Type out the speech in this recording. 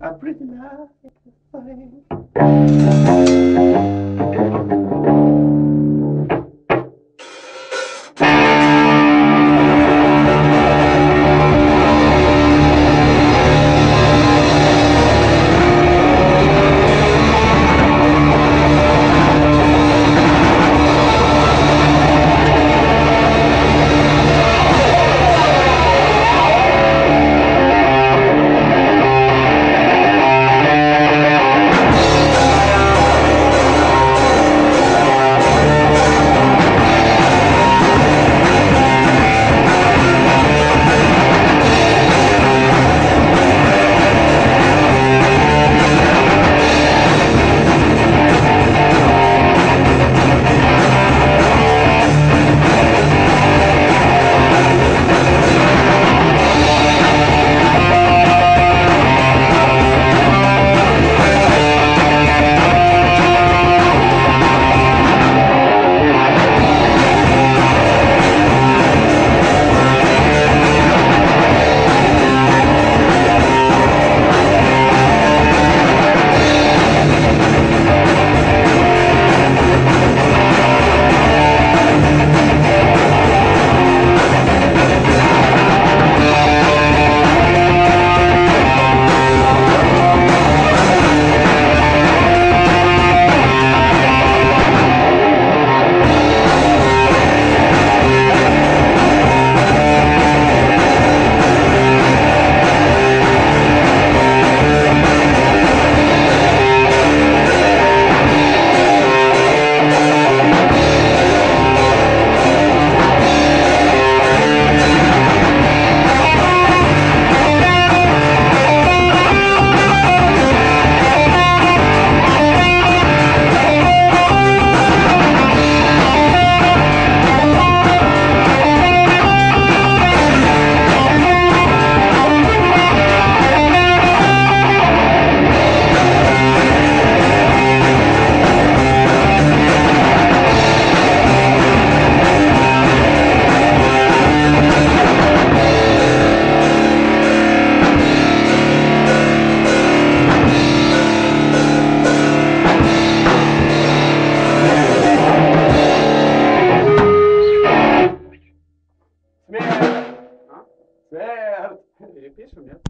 I breathe flame. Смерть! А? Смерть! И пишем, нет?